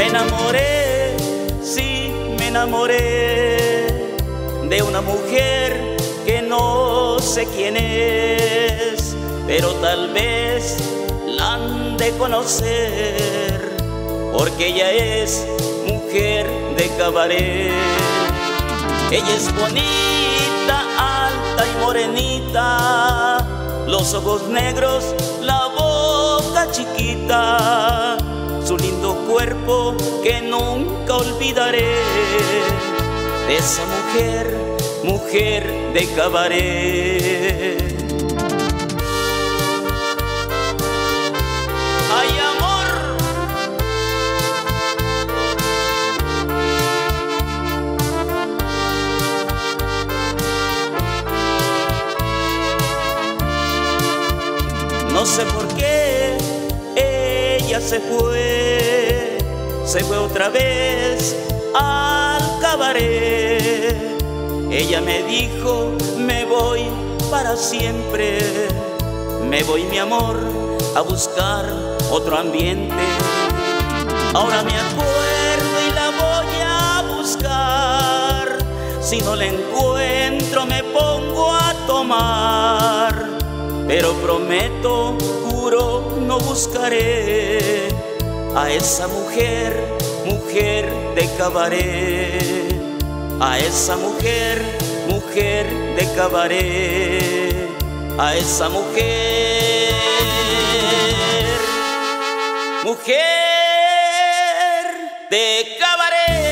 Me enamoré, sí, me enamoré de una mujer que no sé quién es, pero tal vez la han de conocer, porque ella es mujer de cabaret. Ella es bonita, alta y morenita, los ojos negros, la boca nunca olvidaré. De esa mujer, mujer de cabaret. No sé por qué ella se fue, se fue otra vez al cabaret. Ella me dijo, me voy para siempre, me voy mi amor a buscar otro ambiente. Ahora me acuerdo y la voy a buscar, si no la encuentro me pongo a tomar pero prometo, juro, no buscaré a esa mujer, mujer de cabaret, a esa mujer, mujer de cabaret, a esa mujer, mujer de cabaret.